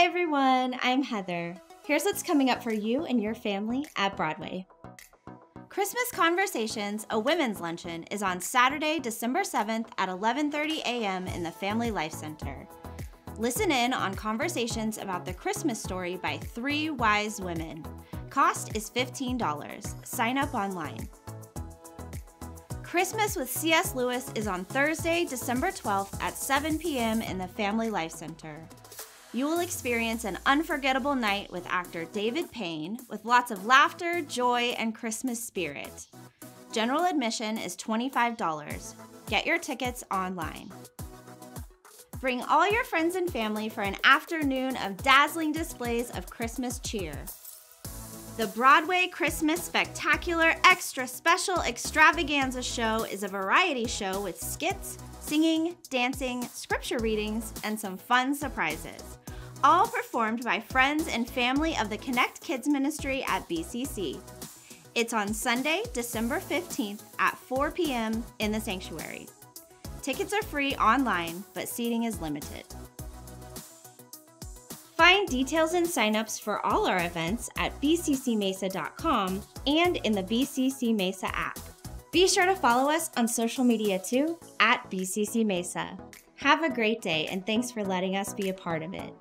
Hi everyone, I'm Heather. Here's what's coming up for you and your family at Broadway. Christmas Conversations, a women's luncheon, is on Saturday, December 7th at 11:30 a.m. in the Family Life Center. Listen in on conversations about the Christmas story by three wise women. Cost is $15. Sign up online. Christmas with C.S. Lewis is on Thursday, December 12th at 7 p.m. in the Family Life Center. You will experience an unforgettable night with actor David Payne with lots of laughter, joy, and Christmas spirit. General admission is $25. Get your tickets online. Bring all your friends and family for an afternoon of dazzling displays of Christmas cheer. The Broadway Christmas Spectacular Extra Special Extravaganza Show is a variety show with skits, singing, dancing, scripture readings, and some fun surprises. All performed by friends and family of the Connect Kids Ministry at BCC. It's on Sunday, December 15th at 4 p.m. in the sanctuary. Tickets are free online, but seating is limited. Find details and signups for all our events at bccmesa.com and in the BCC Mesa app. Be sure to follow us on social media too at BCC Mesa. Have a great day and thanks for letting us be a part of it.